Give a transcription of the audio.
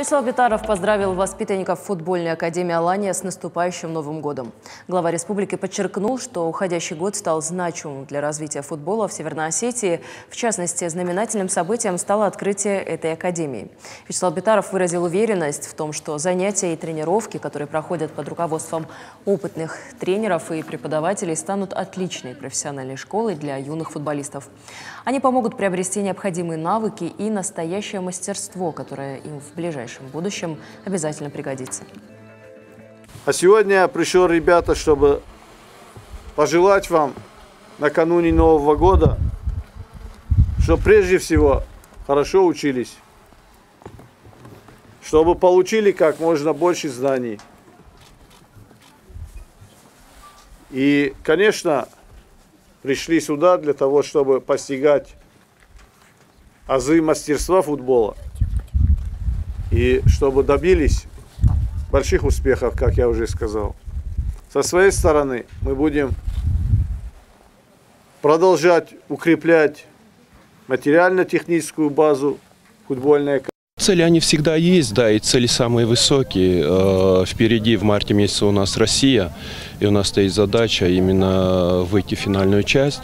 Вячеслав Битаров поздравил воспитанников футбольной академии «Алания» с наступающим Новым годом. Глава республики подчеркнул, что уходящий год стал значимым для развития футбола в Северной Осетии. В частности, знаменательным событием стало открытие этой академии. Вячеслав Битаров выразил уверенность в том, что занятия и тренировки, которые проходят под руководством опытных тренеров и преподавателей, станут отличной профессиональной школой для юных футболистов. Они помогут приобрести необходимые навыки и настоящее мастерство, которое им в ближайшем будущем обязательно пригодится. А сегодня я пришел, ребята, чтобы пожелать вам накануне Нового года, чтобы прежде всего хорошо учились, чтобы получили как можно больше знаний. И, конечно, пришли сюда для того, чтобы постигать азы мастерства футбола – и чтобы добились больших успехов, как я уже сказал. Со своей стороны мы будем продолжать укреплять материально-техническую базу футбольной Цели они всегда есть, да, и цели самые высокие. Э, впереди в марте месяце у нас Россия, и у нас стоит задача именно выйти в финальную часть.